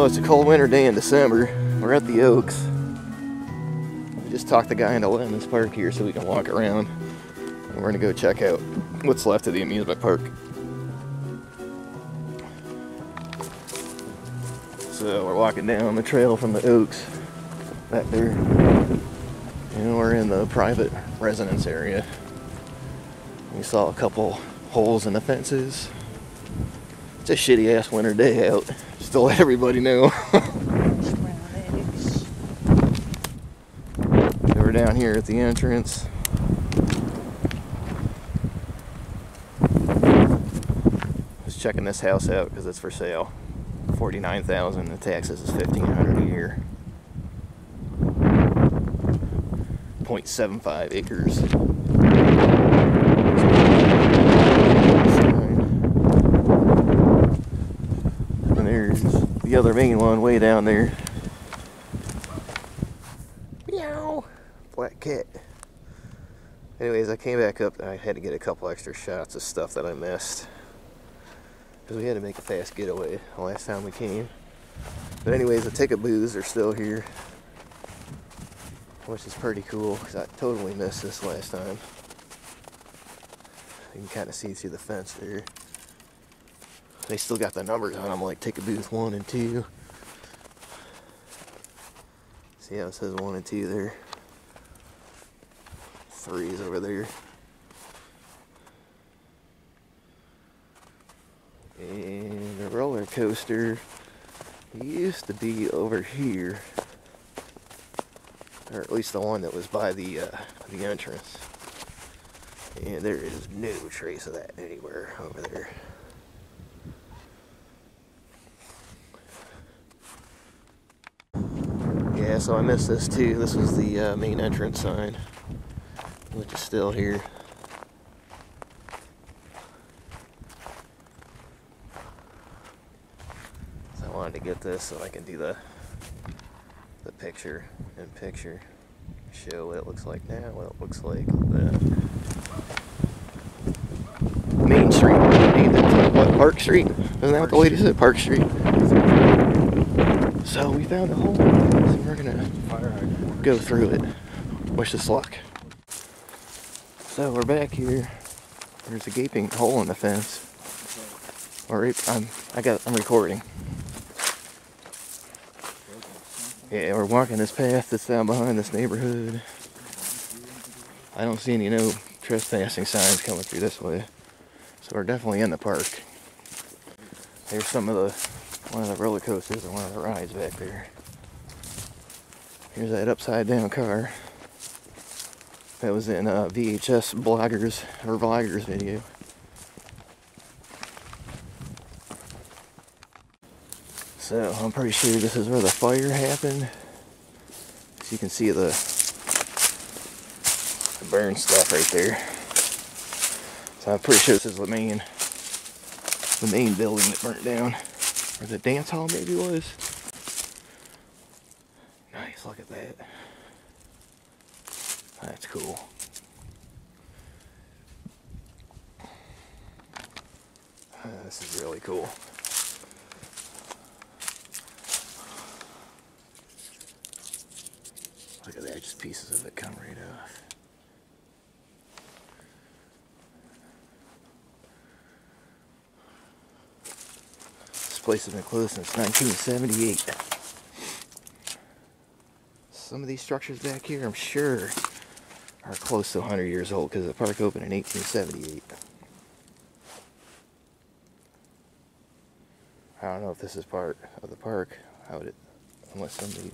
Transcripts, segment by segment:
Oh, it's a cold winter day in December. We're at the Oaks. We just talked the guy into letting us park here so we can walk around. And we're gonna go check out what's left of the amusement park. So we're walking down the trail from the Oaks back there. And we're in the private residence area. We saw a couple holes in the fences. It's a shitty ass winter day out. To let everybody know. we're down here at the entrance. Just checking this house out because it's for sale. 49,000 the taxes is 1500 a year. 0.75 acres. And there's the other main one way down there. Meow. Black cat. Anyways, I came back up. I had to get a couple extra shots of stuff that I missed. Because we had to make a fast getaway the last time we came. But anyways, the ticket booths are still here. Which is pretty cool because I totally missed this last time. You can kind of see through the fence there. They still got the numbers on them, like ticket booth one and two. See how it says one and two there? Three's over there. And the roller coaster used to be over here. Or at least the one that was by the uh, the entrance. And there is no trace of that anywhere over there. Yeah, so I missed this too. This was the uh, main entrance sign, which is still here. So I wanted to get this so I can do the the picture in picture, show what it looks like now, what it looks like then. Main Street, what Park Street? Isn't that what the lady said? Park Street. So we found a hole, we're gonna go through it. Wish us luck. So we're back here. There's a gaping hole in the fence. Or I'm I got I'm recording. Yeah, we're walking this path that's down behind this neighborhood. I don't see any no trespassing signs coming through this way. So we're definitely in the park. Here's some of the one of the roller coasters and one of the rides back there. Here's that upside down car. That was in uh, a VHS bloggers or vloggers video. So I'm pretty sure this is where the fire happened. As you can see the, the burn stuff right there. So I'm pretty sure this is the main the main building that burnt down. Or the dance hall maybe was. Nice, look at that. That's cool. Uh, this is really cool. Look at that, just pieces of it come right off. This place has been closed since 1978. Some of these structures back here, I'm sure, are close to 100 years old because the park opened in 1878. I don't know if this is part of the park. How would it, unless somebody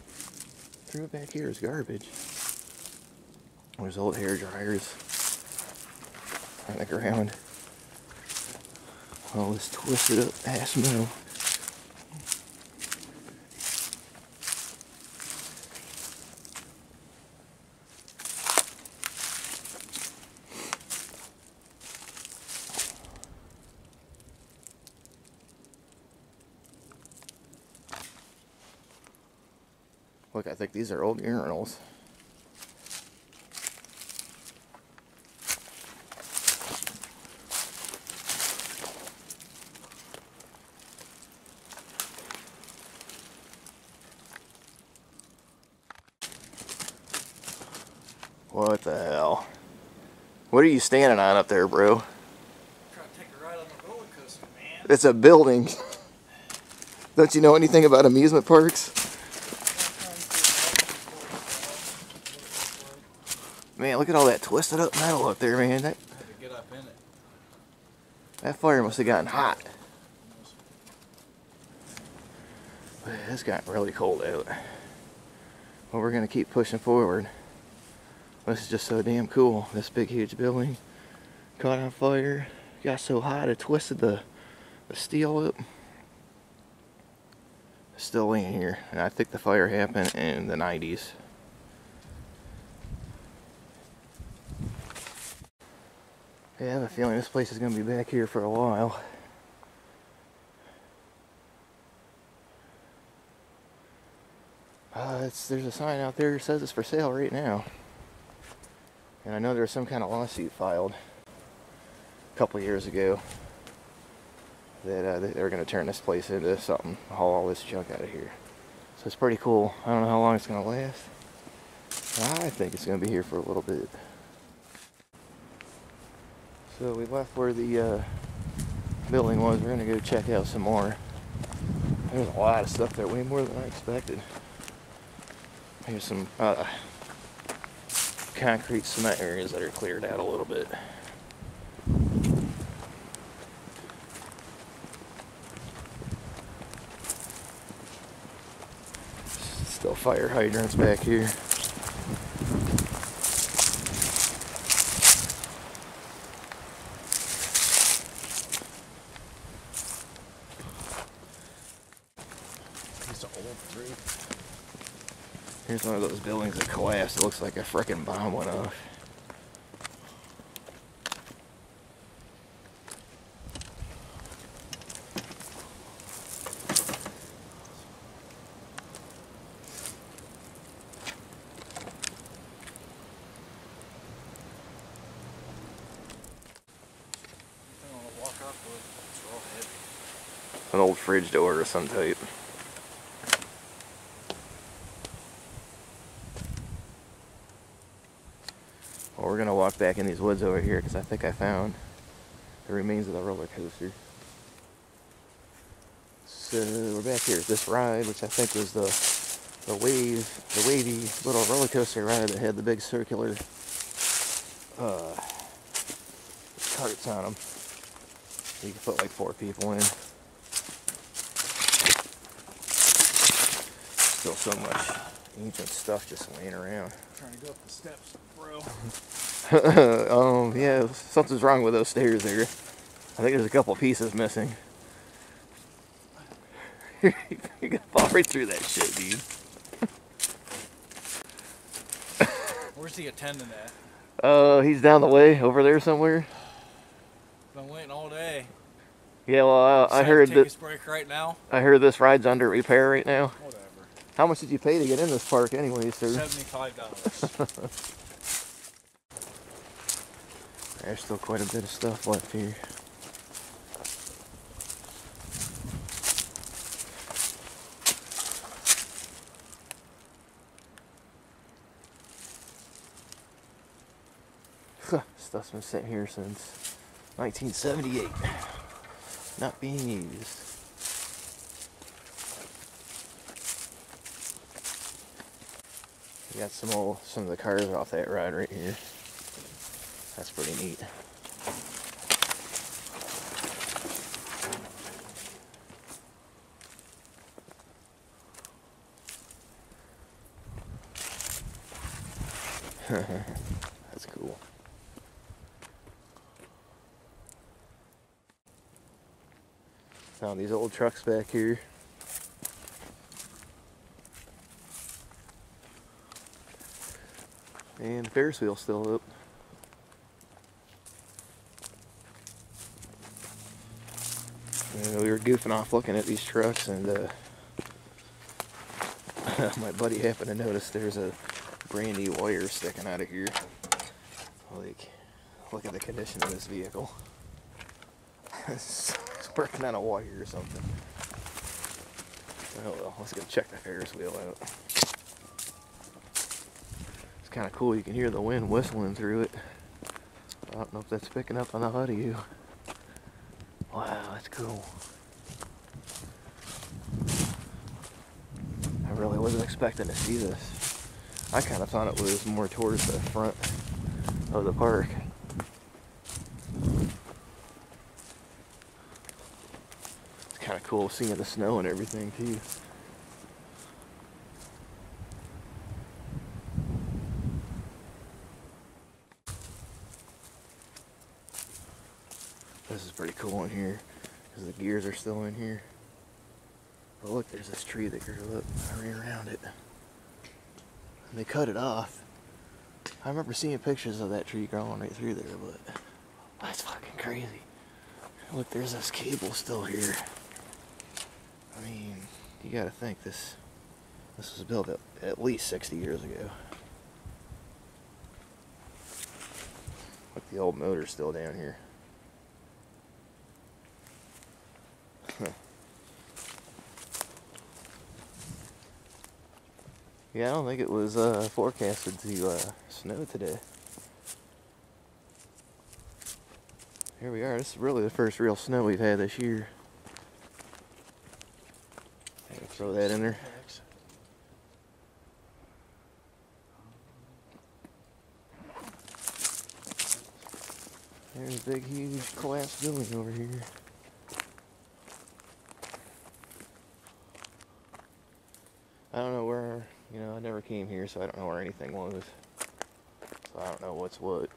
threw it back here as garbage. There's old hair dryers on the ground. All this twisted up ass metal. Look, I think these are old urinals. What the hell? What are you standing on up there, bro? Coaster, it's a building. Don't you know anything about amusement parks? Man, look at all that twisted up metal up there, man. That, to that fire must have gotten hot. It's gotten really cold out. But we're gonna keep pushing forward. This is just so damn cool. This big, huge building caught on fire. Got so hot it twisted the, the steel up. Still laying here. And I think the fire happened in the 90s. Yeah, I have a feeling this place is going to be back here for a while. Uh, there's a sign out there that says it's for sale right now. And I know there was some kind of lawsuit filed a couple years ago that uh, they were going to turn this place into something, haul all this junk out of here. So it's pretty cool. I don't know how long it's going to last. I think it's going to be here for a little bit. So we left where the uh, building was. We're going to go check out some more. There's a lot of stuff there, way more than I expected. Here's some uh, concrete cement areas that are cleared out a little bit. Still fire hydrants back here. Piece of old roof. Here's one of those buildings that collapsed. It looks like a frickin' bomb went off. I don't want to walk off with. It's all heavy. An old fridge door of some type. We're gonna walk back in these woods over here because I think I found the remains of the roller coaster. So we're back here at this ride, which I think was the the wave, the wavy little roller coaster ride that had the big circular uh, carts on them. You can put like four people in. Still so much ancient stuff just laying around. Trying to go up the steps, bro. um, yeah, something's wrong with those stairs there. I think there's a couple pieces missing. you can fall right through that shit, dude. Where's the attendant at? Uh, he's down the way over there somewhere. Been waiting all day. Yeah, well, I, I heard that. break right now. I heard this ride's under repair right now. How much did you pay to get in this park, anyway, sir? Seventy-five dollars. There's still quite a bit of stuff left here. Stuff's been sitting here since 1978. Not being used. Got some old, some of the cars off that ride right here. That's pretty neat. That's cool. Found these old trucks back here. And the Ferris wheel's still up. And we were goofing off looking at these trucks, and uh, my buddy happened to notice there's a brand new wire sticking out of here. Like, look at the condition of this vehicle. it's working on a wire or something. Oh well, let's go check the Ferris wheel out. Kind of cool. You can hear the wind whistling through it. I don't know if that's picking up on the HUD of you. Wow, that's cool. I really wasn't expecting to see this. I kind of thought it was more towards the front of the park. It's kind of cool seeing the snow and everything too. This cool in here because the gears are still in here. But look, there's this tree that grew up right around it. And they cut it off. I remember seeing pictures of that tree growing right through there, but that's fucking crazy. Look, there's this cable still here. I mean, you gotta think this this was built at, at least 60 years ago. Look, the old motor's still down here. Yeah, I don't think it was uh, forecasted to uh, snow today. Here we are. This is really the first real snow we've had this year. Throw that in there. There's a big, huge collapsed building over here. I don't know where, you know, I never came here, so I don't know where anything was. So I don't know what's what.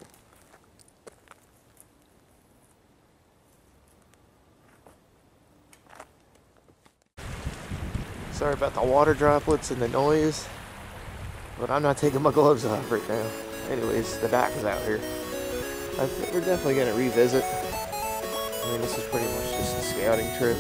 Sorry about the water droplets and the noise, but I'm not taking my gloves off right now. Anyways, the back is out here. I think we're definitely gonna revisit. I mean, this is pretty much just a scouting trip.